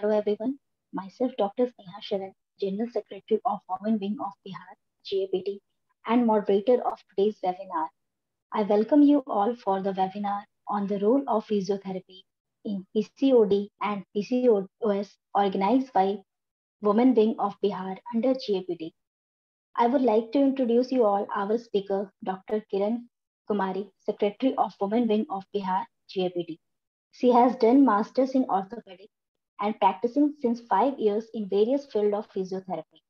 Hello everyone, myself Dr. Sneha Sharan, General Secretary of Women Wing of Bihar, GAPT, and moderator of today's webinar. I welcome you all for the webinar on the role of physiotherapy in PCOD and PCOS organized by Women Wing of Bihar under GAPT. I would like to introduce you all our speaker, Dr. Kiran Kumari, Secretary of Women Wing of Bihar, GAPT. She has done masters in orthopedics and practicing since five years in various fields of physiotherapy.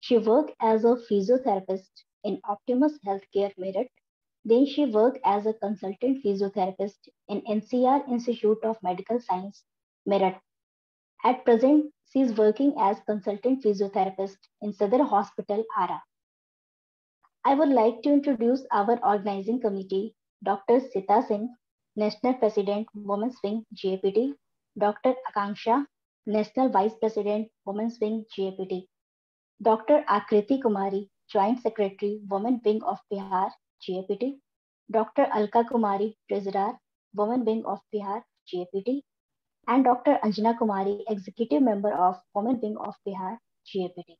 She worked as a physiotherapist in Optimus Healthcare Meerut. Then she worked as a consultant physiotherapist in NCR Institute of Medical Science, Meerut. At present, she is working as consultant physiotherapist in Sadar Hospital, Ara. I would like to introduce our organizing committee, Dr. Sita Singh, National President, Women's Wing, GAPT, Dr. Akanksha, National Vice President, Women's Wing, GAPT. Dr. Akriti Kumari, Joint Secretary, Women Wing of Bihar, GAPT. Dr. Alka Kumari, Treasurer, Women Wing of Bihar, GAPT. And Dr. Anjana Kumari, Executive Member of Women Wing of Bihar, GAPT.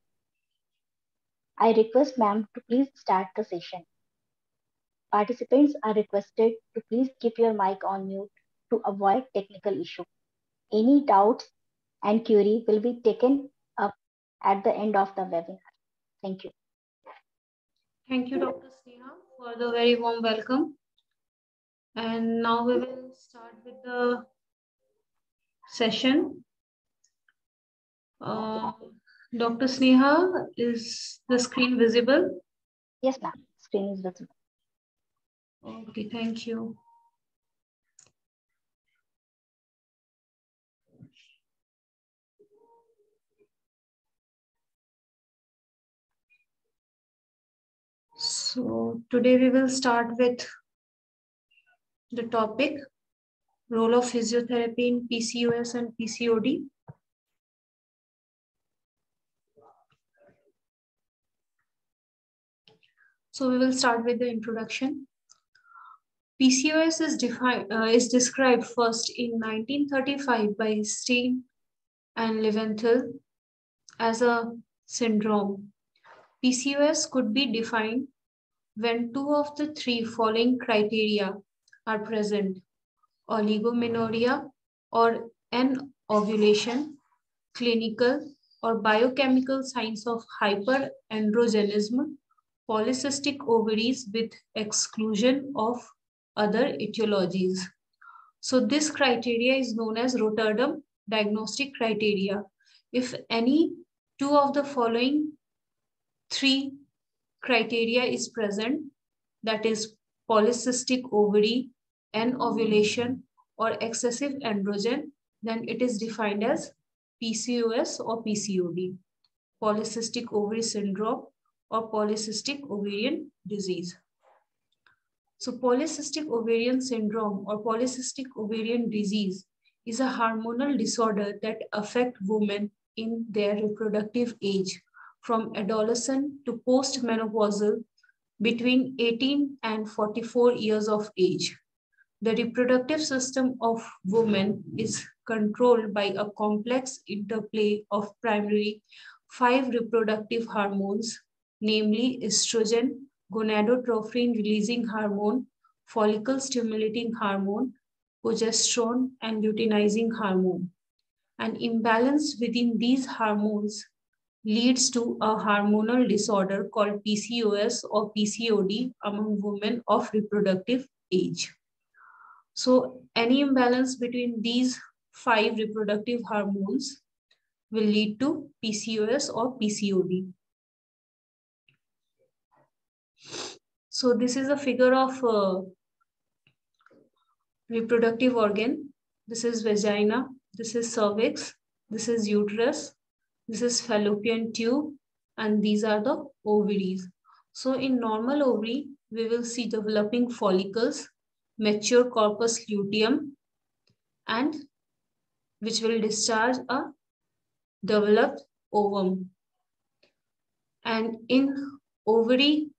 I request ma'am to please start the session. Participants are requested to please keep your mic on mute to avoid technical issue. Any doubts and query will be taken up at the end of the webinar. Thank you. Thank you, Dr. Sneha, for the very warm welcome. And now we will start with the session. Uh, Dr. Sneha, is the screen visible? Yes, ma'am. Screen is visible. Okay, thank you. So today we will start with the topic role of physiotherapy in PCOS and PCOD. So we will start with the introduction. PCOS is, defined, uh, is described first in 1935 by Stein and Leventhal as a syndrome. PCOS could be defined when two of the three following criteria are present, oligomenorrhea or an ovulation, clinical or biochemical signs of hyperandrogenism, polycystic ovaries with exclusion of other etiologies. So this criteria is known as Rotterdam diagnostic criteria. If any two of the following three criteria is present, that is polycystic ovary, anovulation or excessive androgen, then it is defined as PCOS or PCOD, polycystic ovary syndrome or polycystic ovarian disease. So polycystic ovarian syndrome or polycystic ovarian disease is a hormonal disorder that affect women in their reproductive age from adolescent to postmenopausal between 18 and 44 years of age. The reproductive system of women is controlled by a complex interplay of primary five reproductive hormones, namely estrogen, gonadotrophin releasing hormone, follicle stimulating hormone, progesterone, and luteinizing hormone. An imbalance within these hormones leads to a hormonal disorder called PCOS or PCOD among women of reproductive age. So any imbalance between these five reproductive hormones will lead to PCOS or PCOD. So this is a figure of uh, reproductive organ. This is vagina, this is cervix, this is uterus, this is fallopian tube, and these are the ovaries. So in normal ovary, we will see developing follicles, mature corpus luteum, and which will discharge a developed ovum. And in ovary,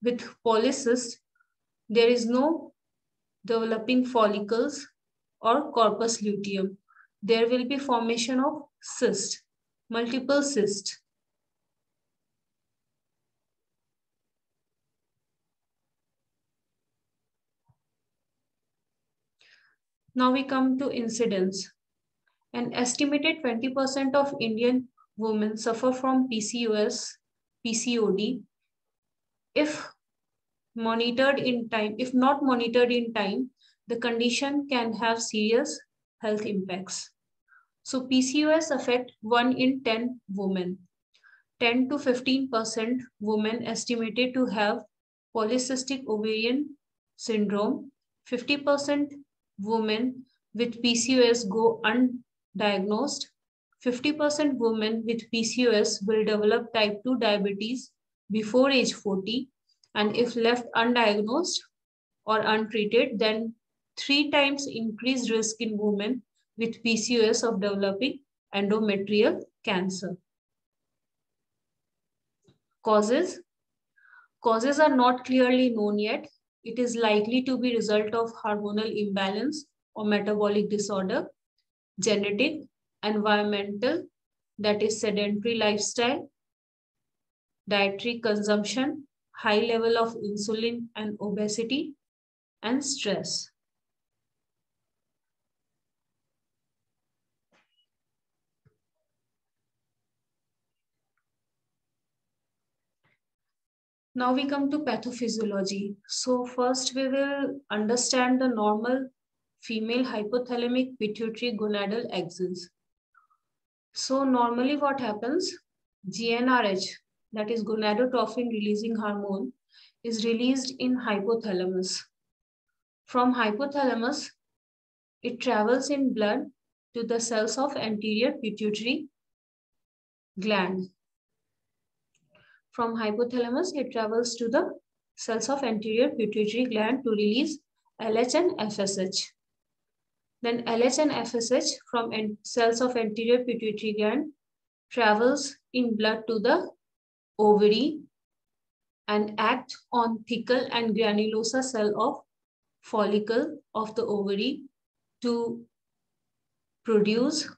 with polycyst, there is no developing follicles or corpus luteum. There will be formation of cyst, multiple cyst. Now we come to incidence. An estimated 20% of Indian women suffer from PCOS, PCOD. If monitored in time, if not monitored in time, the condition can have serious health impacts. So PCOS affect 1 in 10 women. 10 to 15% women estimated to have polycystic ovarian syndrome. 50% women with PCOS go undiagnosed. 50% women with PCOS will develop type 2 diabetes before age 40. And if left undiagnosed or untreated, then three times increased risk in women with PCOS of developing endometrial cancer. Causes. Causes are not clearly known yet. It is likely to be result of hormonal imbalance or metabolic disorder, genetic, environmental, that is sedentary lifestyle, dietary consumption, high level of insulin and obesity, and stress. Now we come to pathophysiology. So first we will understand the normal female hypothalamic pituitary gonadal axons. So normally what happens, GnRH, that is gonadotrophin releasing hormone, is released in hypothalamus. From hypothalamus, it travels in blood to the cells of anterior pituitary gland. From hypothalamus, it travels to the cells of anterior pituitary gland to release LH and FSH. Then LH and FSH from cells of anterior pituitary gland travels in blood to the ovary and act on thecal and granulosa cell of follicle of the ovary to produce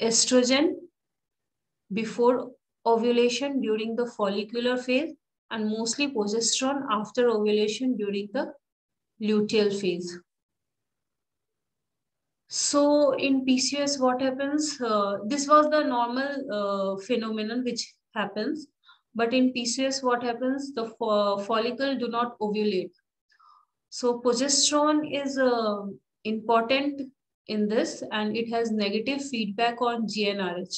estrogen before ovulation during the follicular phase and mostly progesterone after ovulation during the luteal phase. So in PCOS, what happens? Uh, this was the normal uh, phenomenon which happens. But in PCOS, what happens? The fo follicle do not ovulate. So progesterone is uh, important in this and it has negative feedback on GnRH.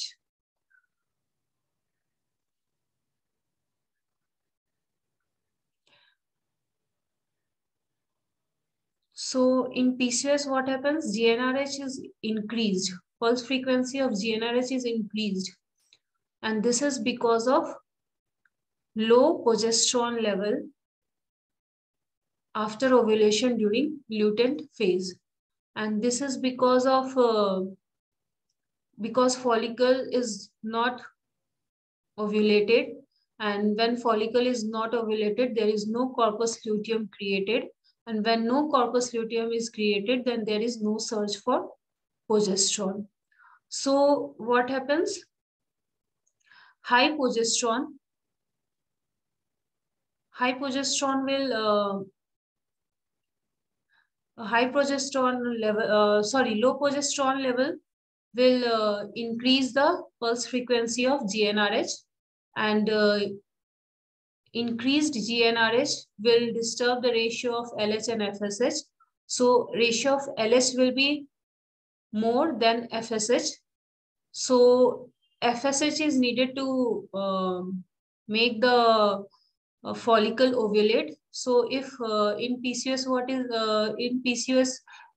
So in PCOS, what happens? GnRH is increased. Pulse frequency of GnRH is increased. And this is because of low progesterone level after ovulation during luteal phase. And this is because of, uh, because follicle is not ovulated. And when follicle is not ovulated, there is no corpus luteum created and when no corpus luteum is created, then there is no search for progesterone. So what happens? High progesterone, high progesterone will, uh, high progesterone level, uh, sorry, low progesterone level will uh, increase the pulse frequency of GnRH and uh, increased GnRH will disturb the ratio of LH and FSH. So ratio of LH will be more than FSH. So FSH is needed to um, make the uh, follicle ovulate. So if uh, in PCOS, what is uh, in PCOS,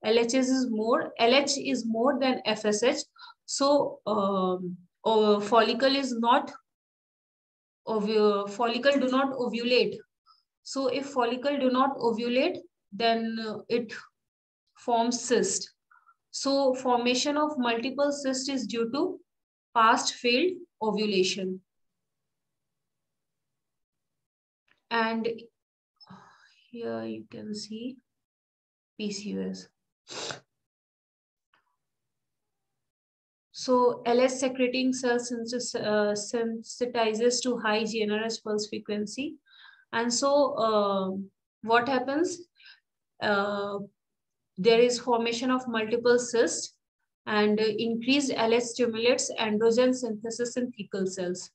LHS is more, LH is more than FSH. So um, follicle is not follicle do not ovulate. So if follicle do not ovulate, then uh, it forms cyst. So formation of multiple cyst is due to past failed ovulation. And here you can see PCOS. So LS secreting cells uh, sensitizes to high GnRH pulse frequency. And so uh, what happens? Uh, there is formation of multiple cysts and increased LS stimulates androgen synthesis in thecal cells.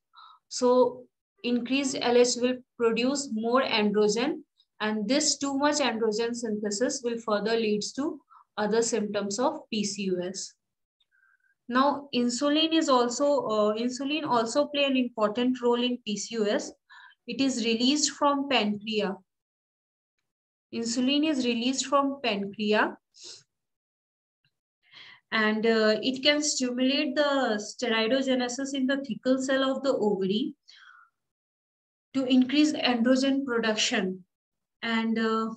So increased LH will produce more androgen and this too much androgen synthesis will further leads to other symptoms of PCOS. Now, insulin is also, uh, insulin also play an important role in PCOS. It is released from pancreas. Insulin is released from pancreas and uh, it can stimulate the steroidogenesis in the thecal cell of the ovary to increase androgen production. And uh,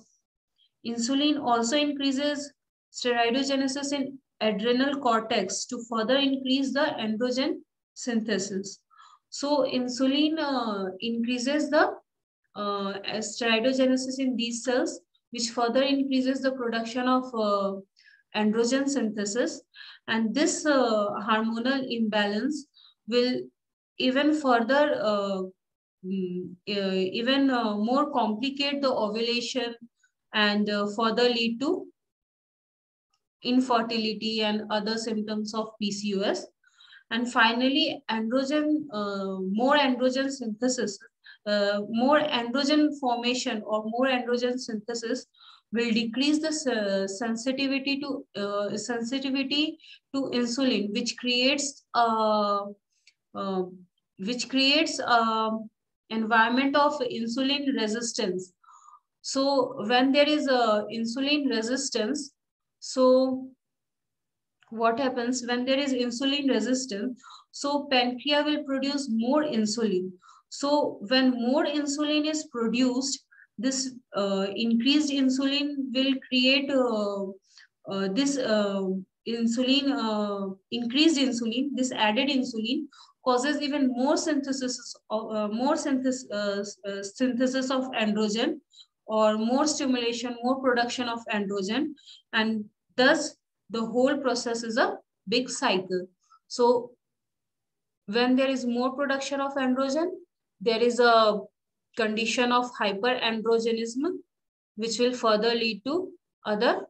insulin also increases steroidogenesis in adrenal cortex to further increase the androgen synthesis. So insulin uh, increases the uh, steroidogenesis in these cells, which further increases the production of uh, androgen synthesis. And this uh, hormonal imbalance will even further, uh, mm, uh, even more complicate the ovulation and further lead to infertility and other symptoms of PCOS. And finally, androgen, uh, more androgen synthesis, uh, more androgen formation or more androgen synthesis will decrease the uh, sensitivity to uh, sensitivity to insulin, which creates uh, uh, which creates environment of insulin resistance. So when there is a insulin resistance, so what happens when there is insulin resistance? So pancreas will produce more insulin. So when more insulin is produced, this uh, increased insulin will create uh, uh, this uh, insulin, uh, increased insulin, this added insulin causes even more synthesis of uh, more synthesis, synthesis of androgen or more stimulation, more production of androgen. And thus the whole process is a big cycle. So when there is more production of androgen, there is a condition of hyperandrogenism, which will further lead to other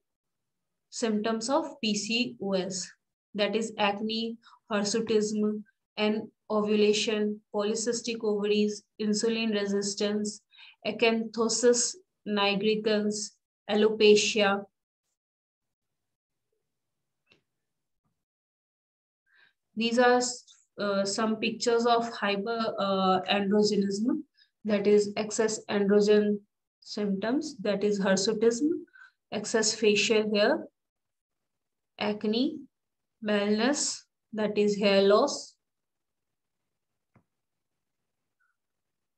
symptoms of PCOS, that is acne, hirsutism, and ovulation, polycystic ovaries, insulin resistance, acanthosis nigricans, alopecia. These are uh, some pictures of hyperandrogenism. Uh, that is excess androgen symptoms, that is hirsutism, excess facial hair, acne, baldness, that is hair loss,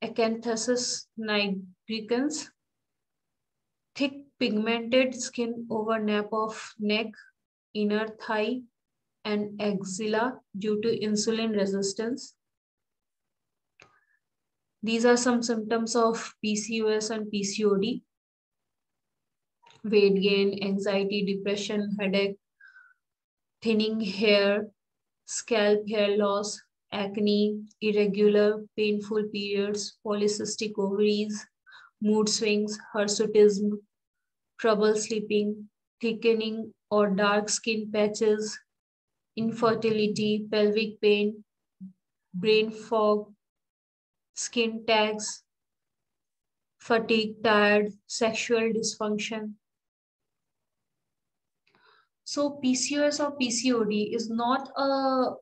acanthosis nigricans, thick pigmented skin over nape of neck, inner thigh, and axilla due to insulin resistance, these are some symptoms of PCOS and PCOD. Weight gain, anxiety, depression, headache, thinning hair, scalp hair loss, acne, irregular, painful periods, polycystic ovaries, mood swings, hirsutism, trouble sleeping, thickening or dark skin patches, infertility, pelvic pain, brain fog, skin tags, fatigue, tired, sexual dysfunction. So PCOS or PCOD is not a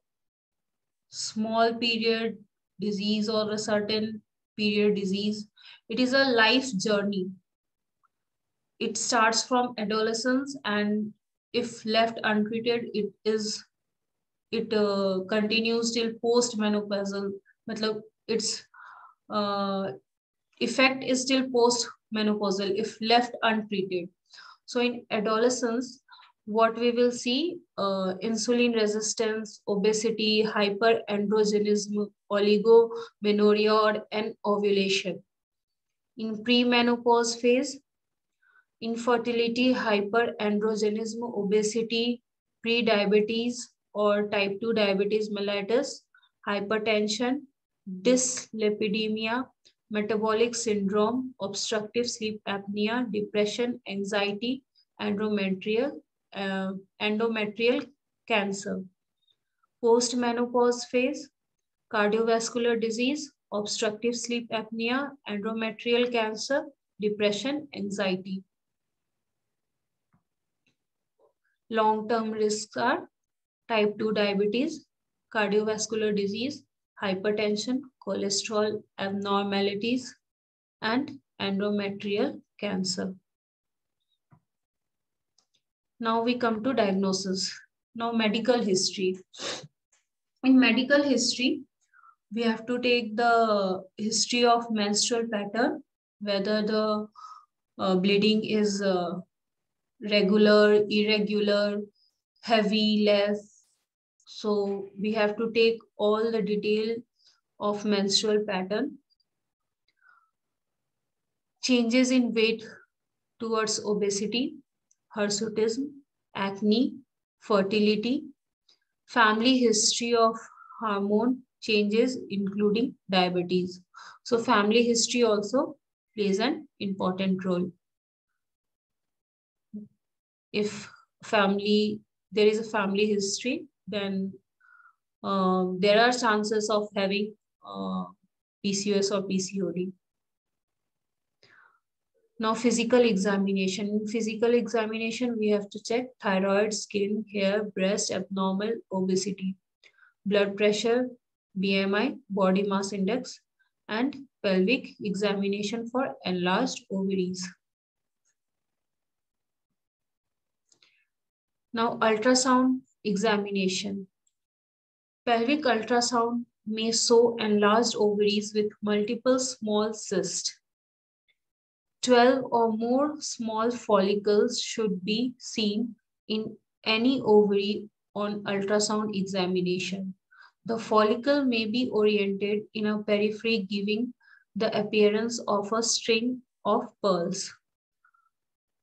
small period disease or a certain period disease. It is a life journey. It starts from adolescence and if left untreated, it is it uh, continues till post-menopausal. Matlab, it's uh, effect is still post-menopausal if left untreated. So in adolescence, what we will see, uh, insulin resistance, obesity, hyperandrogenism, oligomenorrhea, and ovulation. In premenopause phase, infertility, hyperandrogenism, obesity, prediabetes, or type 2 diabetes mellitus, hypertension, dyslipidemia, metabolic syndrome, obstructive sleep apnea, depression, anxiety, endometrial, uh, endometrial cancer. Post-menopause phase, cardiovascular disease, obstructive sleep apnea, endometrial cancer, depression, anxiety. Long-term risks are type 2 diabetes, cardiovascular disease, hypertension, cholesterol abnormalities, and endometrial cancer. Now we come to diagnosis. Now medical history. In medical history, we have to take the history of menstrual pattern, whether the uh, bleeding is uh, regular, irregular, heavy, less. So we have to take all the detail of menstrual pattern. Changes in weight towards obesity, hirsutism, acne, fertility, family history of hormone changes including diabetes. So family history also plays an important role. If family, there is a family history, then uh, there are chances of having uh, PCOS or PCOD. Now physical examination. In physical examination, we have to check thyroid, skin, hair, breast, abnormal, obesity, blood pressure, BMI, body mass index, and pelvic examination for enlarged ovaries. Now ultrasound examination. Pelvic ultrasound may show enlarged ovaries with multiple small cysts. 12 or more small follicles should be seen in any ovary on ultrasound examination. The follicle may be oriented in a periphery giving the appearance of a string of pearls.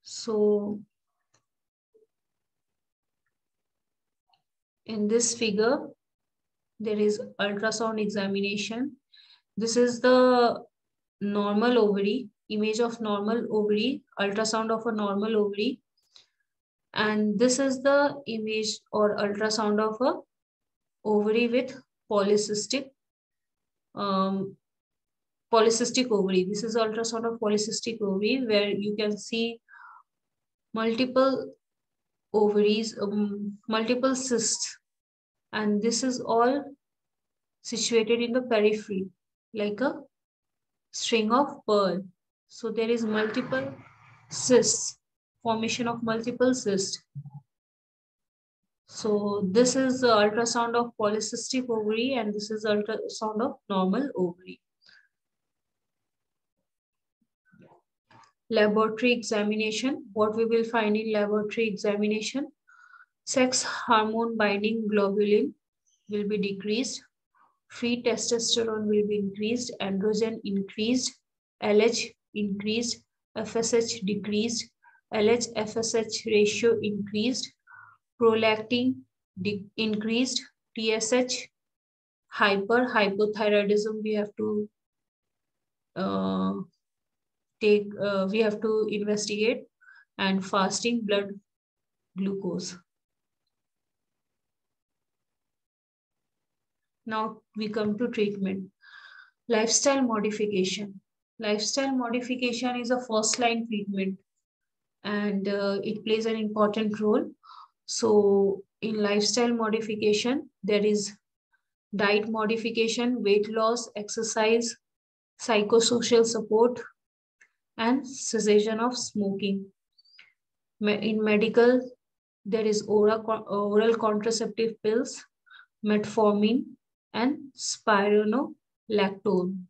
So in this figure, there is ultrasound examination. This is the normal ovary, image of normal ovary, ultrasound of a normal ovary. And this is the image or ultrasound of a ovary with polycystic um, polycystic ovary. This is ultrasound of polycystic ovary where you can see multiple ovaries, um, multiple cysts and this is all situated in the periphery like a string of pearl. So there is multiple cysts, formation of multiple cysts. So this is the ultrasound of polycystic ovary and this is ultrasound of normal ovary. Laboratory examination, what we will find in laboratory examination, sex hormone binding globulin will be decreased, free testosterone will be increased, androgen increased, LH increased, FSH decreased, LH FSH ratio increased, prolactin increased, TSH hyper, hypothyroidism we have to uh, take, uh, we have to investigate and fasting blood glucose. Now we come to treatment. Lifestyle modification. Lifestyle modification is a first line treatment and uh, it plays an important role. So in lifestyle modification, there is diet modification, weight loss, exercise, psychosocial support, and cessation of smoking. In medical, there is oral, oral contraceptive pills, metformin, and spironolactone.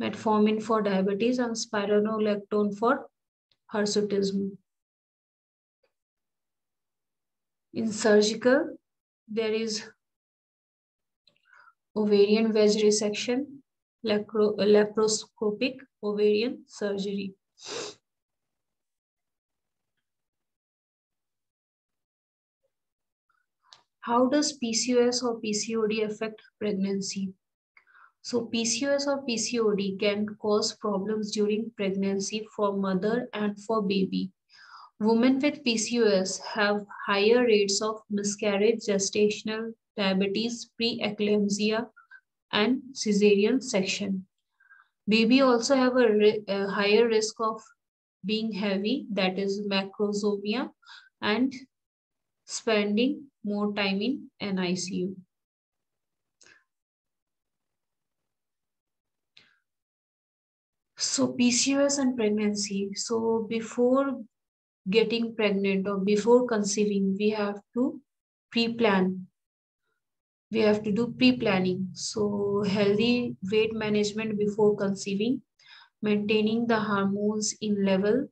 Metformin for diabetes and spironolactone for hirsutism. In surgical, there is ovarian wedge resection, laparoscopic ovarian surgery. How does PCOS or PCOD affect pregnancy? So PCOS or PCOD can cause problems during pregnancy for mother and for baby. Women with PCOS have higher rates of miscarriage, gestational diabetes, preeclampsia, and cesarean section. Baby also have a, a higher risk of being heavy, that is macrosomia, and spending more time in NICU. So PCOS and pregnancy. So before getting pregnant or before conceiving, we have to pre-plan. We have to do pre-planning. So healthy weight management before conceiving, maintaining the hormones in level,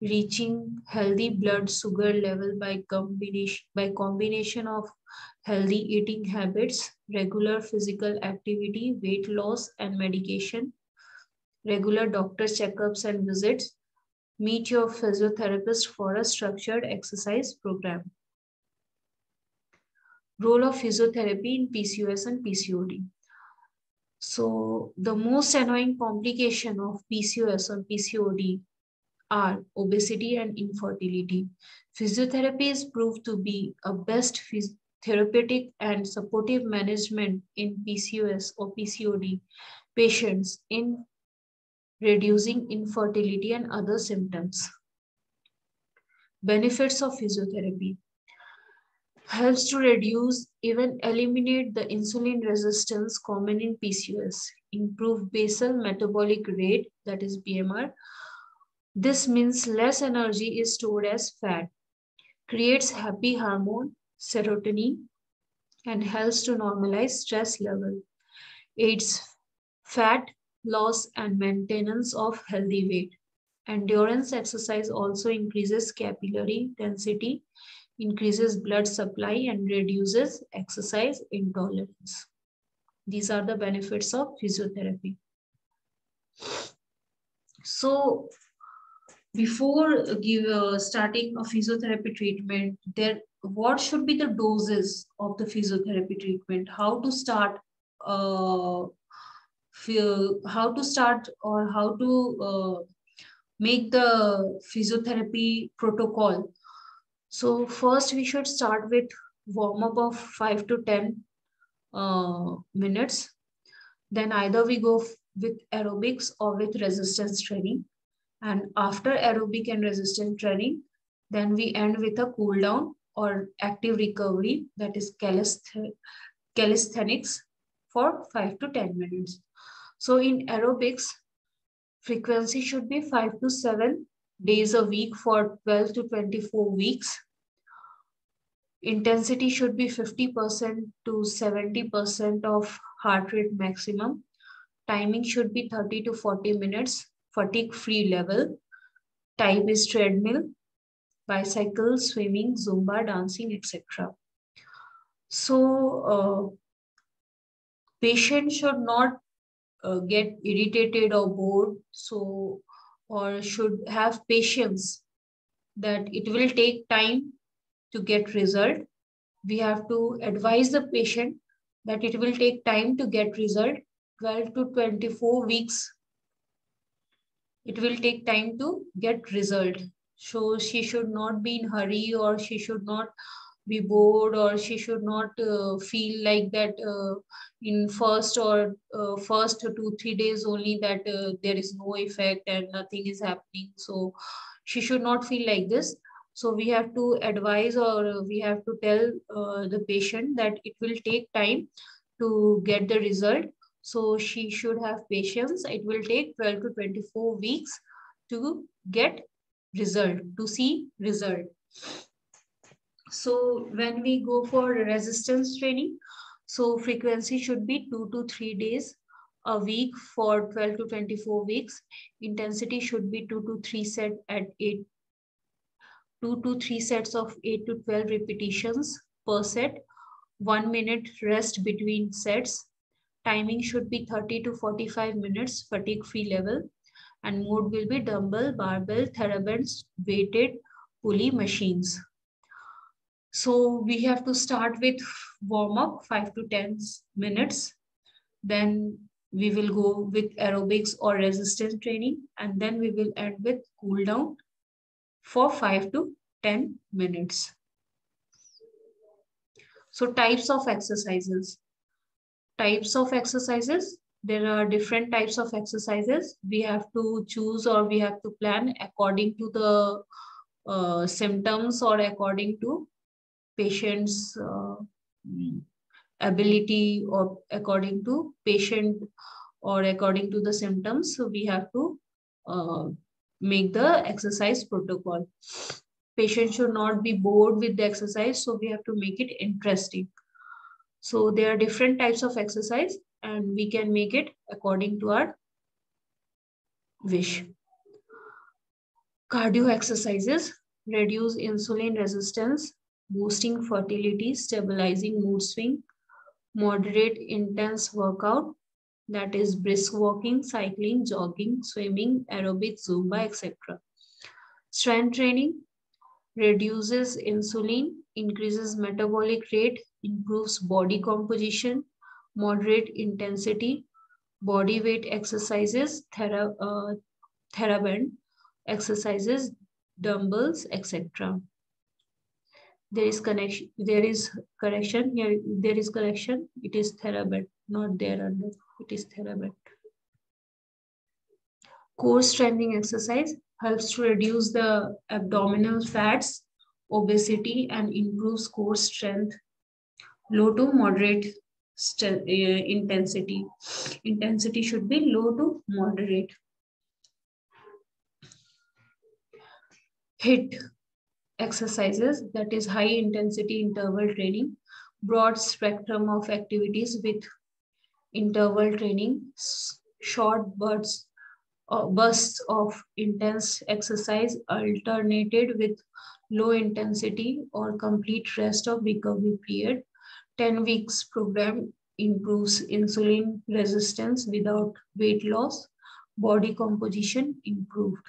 reaching healthy blood sugar level by combination, by combination of healthy eating habits, regular physical activity, weight loss and medication, regular doctor checkups and visits, meet your physiotherapist for a structured exercise program. Role of physiotherapy in PCOS and PCOD. So the most annoying complication of PCOS or PCOD are obesity and infertility. Physiotherapy is proved to be a best therapeutic and supportive management in PCOS or PCOD patients in reducing infertility and other symptoms. Benefits of physiotherapy helps to reduce, even eliminate the insulin resistance common in PCOS, improve basal metabolic rate, that is BMR. This means less energy is stored as fat, creates happy hormone, serotonin, and helps to normalize stress level, aids fat loss and maintenance of healthy weight. Endurance exercise also increases capillary density, increases blood supply and reduces exercise intolerance. These are the benefits of physiotherapy. So before give, uh, starting a physiotherapy treatment, there what should be the doses of the physiotherapy treatment? How to start uh, how to start or how to uh, make the physiotherapy protocol. So first we should start with warm up of 5 to 10 uh, minutes. Then either we go with aerobics or with resistance training. And after aerobic and resistance training, then we end with a cool down or active recovery that is calisthenics for 5 to 10 minutes. So in aerobics, frequency should be 5 to 7 days a week for 12 to 24 weeks. Intensity should be 50% to 70% of heart rate maximum. Timing should be 30 to 40 minutes, fatigue free level. Type is treadmill, bicycle, swimming, Zumba, dancing, etc. So, uh, patient should not uh, get irritated or bored so or should have patience that it will take time to get result. We have to advise the patient that it will take time to get result. 12 to 24 weeks it will take time to get result. So she should not be in hurry or she should not be bored or she should not uh, feel like that uh, in first or uh, first two three days only that uh, there is no effect and nothing is happening. So she should not feel like this. So we have to advise or we have to tell uh, the patient that it will take time to get the result. So she should have patience. It will take 12 to 24 weeks to get result to see result so when we go for resistance training, so frequency should be two to three days a week for 12 to 24 weeks. Intensity should be two to three set at eight, two to three sets of eight to 12 repetitions per set. One minute rest between sets. Timing should be 30 to 45 minutes fatigue free level and mode will be dumbbell, barbell, therabands, weighted pulley machines. So we have to start with warm up, five to 10 minutes. Then we will go with aerobics or resistance training. And then we will end with cool down for five to 10 minutes. So types of exercises. Types of exercises. There are different types of exercises. We have to choose or we have to plan according to the uh, symptoms or according to patient's uh, ability or according to patient or according to the symptoms. So we have to uh, make the exercise protocol. Patient should not be bored with the exercise, so we have to make it interesting. So there are different types of exercise and we can make it according to our wish. Cardio exercises reduce insulin resistance, boosting fertility, stabilizing mood swing, moderate intense workout, that is brisk walking, cycling, jogging, swimming, aerobics, Zumba, etc. Strength training reduces insulin, increases metabolic rate, improves body composition, moderate intensity, body weight exercises, thera, uh, TheraBand exercises, dumbbells, etc. There is connection. There is correction here. There is correction. It is TheraBand, not there under. It is TheraBand. Core strengthening exercise helps to reduce the abdominal fats, obesity, and improves core strength. Low to moderate uh, intensity. Intensity should be low to moderate. HIIT exercises, that is high intensity interval training, broad spectrum of activities with interval training, short bursts, uh, bursts of intense exercise alternated with low intensity or complete rest of recovery period. 10 weeks program improves insulin resistance without weight loss, body composition improved.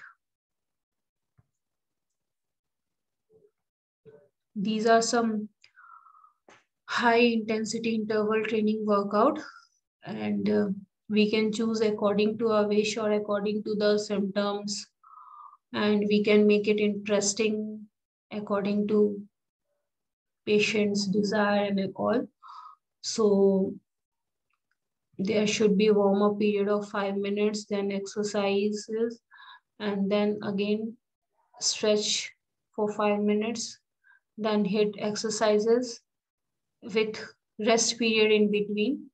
These are some high intensity interval training workout and uh, we can choose according to our wish or according to the symptoms. And we can make it interesting according to patient's desire and all. So there should be warm up period of five minutes then exercises and then again stretch for five minutes then HIIT exercises with rest period in between.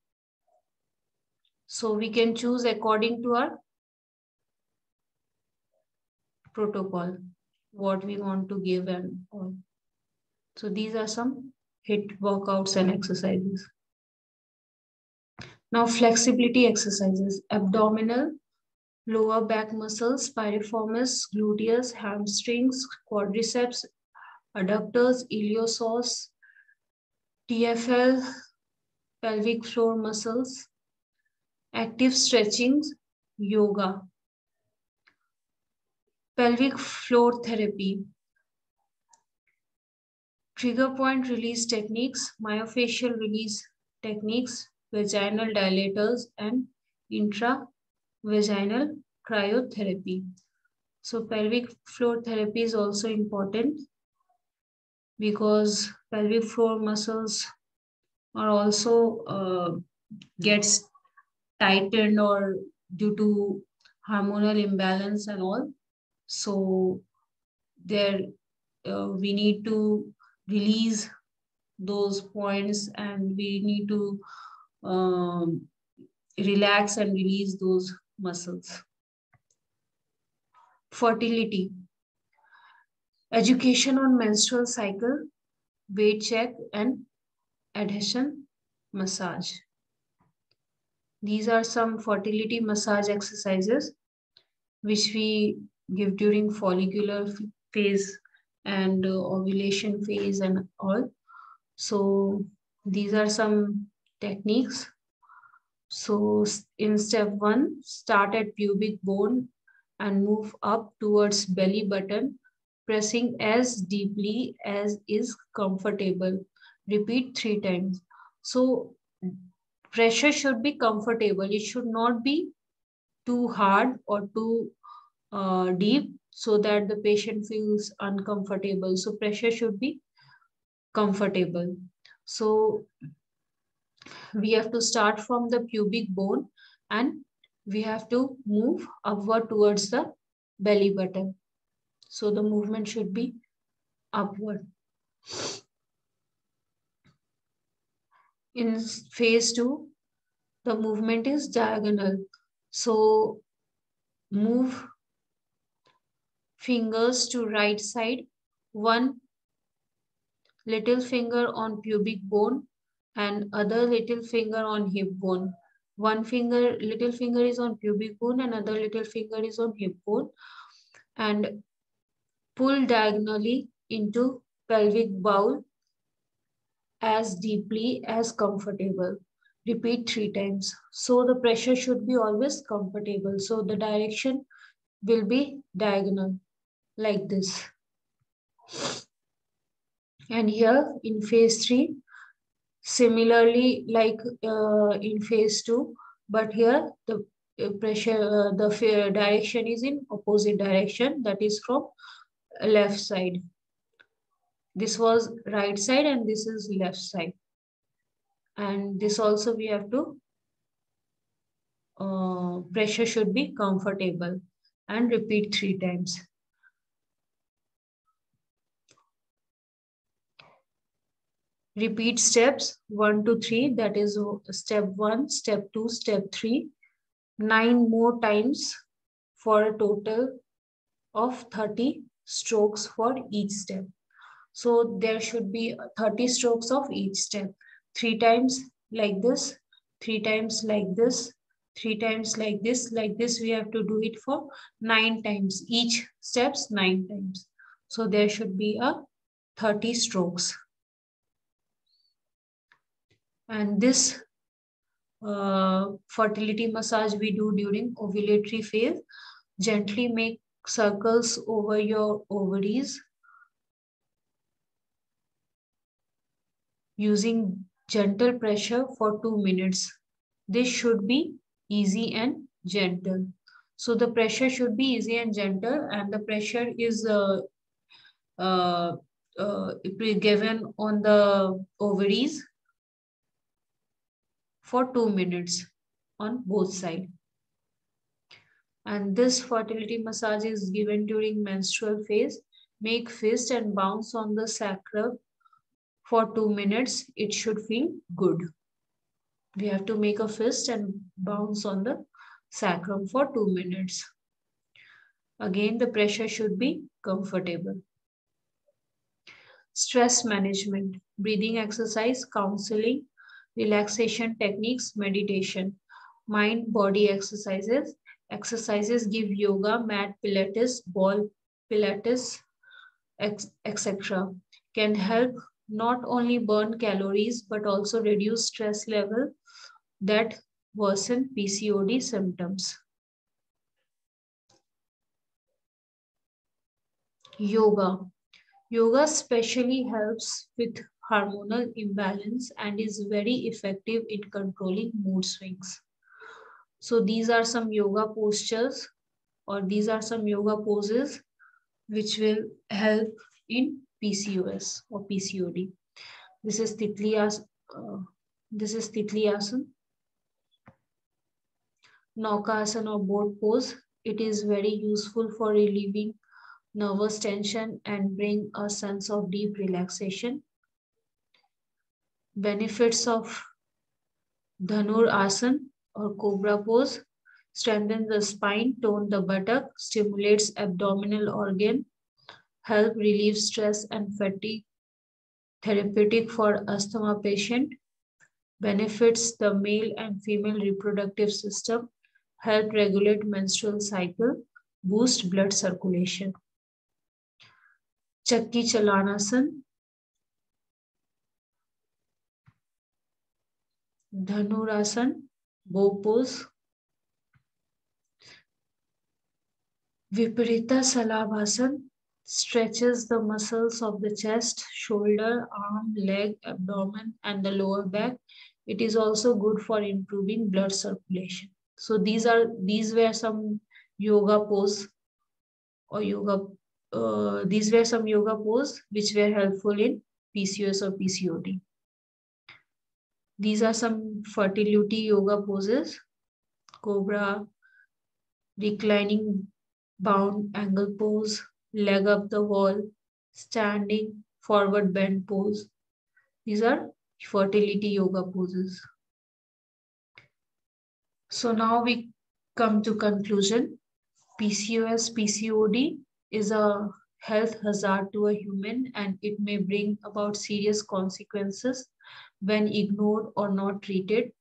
So we can choose according to our protocol, what we want to give and all. So these are some HIT workouts and exercises. Now flexibility exercises, abdominal, lower back muscles, piriformis, gluteus, hamstrings, quadriceps, adductors, iliopsoas, TFL, pelvic floor muscles, active stretching, yoga, pelvic floor therapy, trigger point release techniques, myofascial release techniques, vaginal dilators, and intravaginal cryotherapy. So pelvic floor therapy is also important because pelvic floor muscles are also uh, gets tightened or due to hormonal imbalance and all. So there uh, we need to release those points and we need to um, relax and release those muscles. Fertility education on menstrual cycle, weight check, and adhesion massage. These are some fertility massage exercises which we give during follicular phase and uh, ovulation phase and all. So these are some techniques. So in step one, start at pubic bone and move up towards belly button pressing as deeply as is comfortable. Repeat three times. So pressure should be comfortable. It should not be too hard or too uh, deep so that the patient feels uncomfortable. So pressure should be comfortable. So we have to start from the pubic bone and we have to move upward towards the belly button. So the movement should be upward. In phase two, the movement is diagonal. So move fingers to right side, one little finger on pubic bone and other little finger on hip bone. One finger, little finger is on pubic bone and other little finger is on hip bone. And pull diagonally into pelvic bowl as deeply as comfortable. Repeat three times. So the pressure should be always comfortable. So the direction will be diagonal like this. And here in phase three, similarly like uh, in phase two, but here the uh, pressure, uh, the direction is in opposite direction, that is from left side. This was right side and this is left side. And this also we have to, uh, pressure should be comfortable and repeat three times. Repeat steps one to three, that is step one, step two, step three, nine more times for a total of 30 strokes for each step. So there should be 30 strokes of each step. Three times like this, three times like this, three times like this, like this. We have to do it for nine times. Each steps nine times. So there should be a 30 strokes. And this uh, fertility massage we do during ovulatory phase gently make circles over your ovaries using gentle pressure for two minutes. This should be easy and gentle. So the pressure should be easy and gentle and the pressure is uh, uh, uh, given on the ovaries for two minutes on both sides. And this fertility massage is given during menstrual phase. Make fist and bounce on the sacrum for two minutes. It should feel good. We have to make a fist and bounce on the sacrum for two minutes. Again, the pressure should be comfortable. Stress management, breathing exercise, counseling, relaxation techniques, meditation, mind body exercises, exercises give yoga, mat pilates, ball pilates, etc. Can help not only burn calories but also reduce stress level that worsen PCOD symptoms. Yoga. Yoga specially helps with hormonal imbalance and is very effective in controlling mood swings. So these are some yoga postures or these are some yoga poses which will help in PCOS or PCOD. This is Titlias, uh, this is Titliasan. Naukasana or boat pose. It is very useful for relieving nervous tension and bring a sense of deep relaxation. Benefits of Dhanur Asan or cobra pose, strengthen the spine, tone the buttock, stimulates abdominal organ, help relieve stress and fatigue, therapeutic for asthma patient, benefits the male and female reproductive system, help regulate menstrual cycle, boost blood circulation. Chakki Chalanasan, Dhanurasan, bow pose, Viparita Salabhasan, stretches the muscles of the chest, shoulder, arm, leg, abdomen, and the lower back. It is also good for improving blood circulation. So these are these were some yoga pose or yoga. Uh, these were some yoga pose which were helpful in PCOS or PCOD. These are some fertility yoga poses. Cobra, reclining bound angle pose, leg up the wall, standing forward bend pose. These are fertility yoga poses. So now we come to conclusion. PCOS, PCOD is a health hazard to a human and it may bring about serious consequences when ignored or not treated.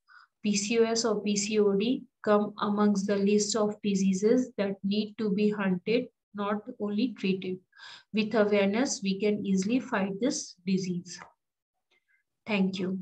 PCOS or PCOD come amongst the list of diseases that need to be hunted, not only treated. With awareness, we can easily fight this disease. Thank you.